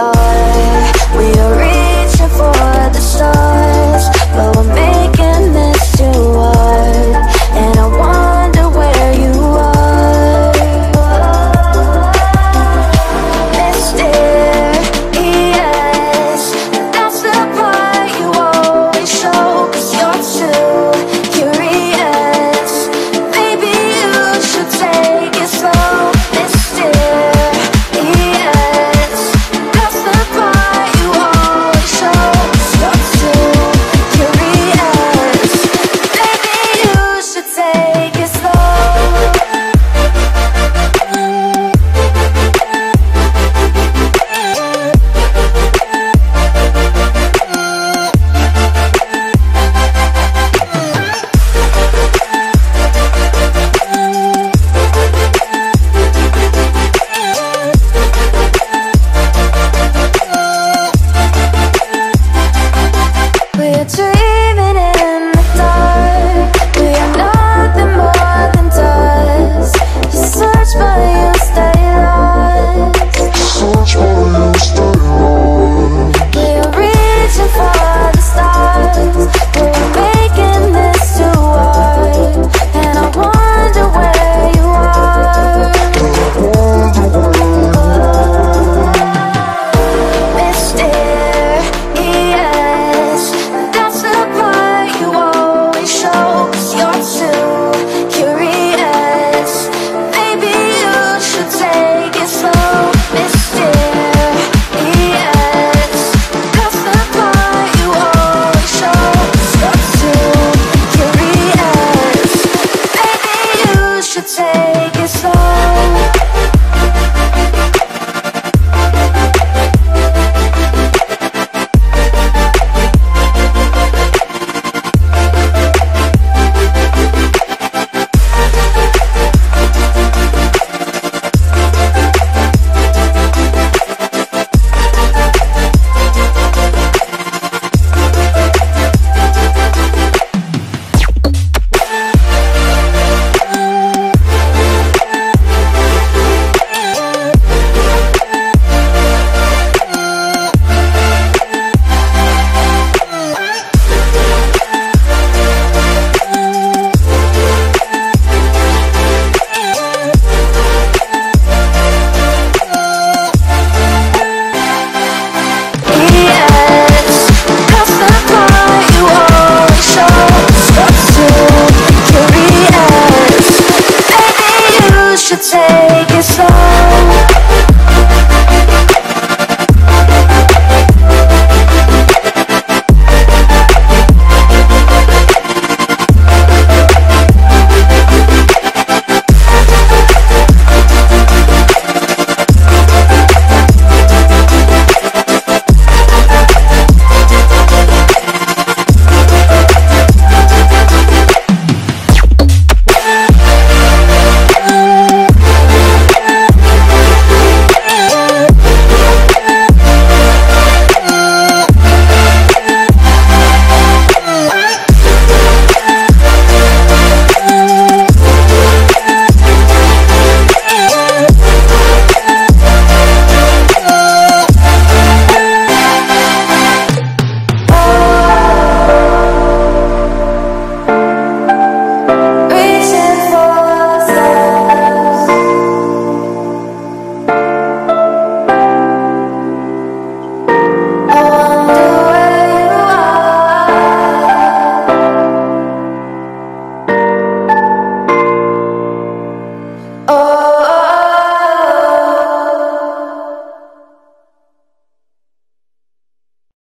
are should take it slow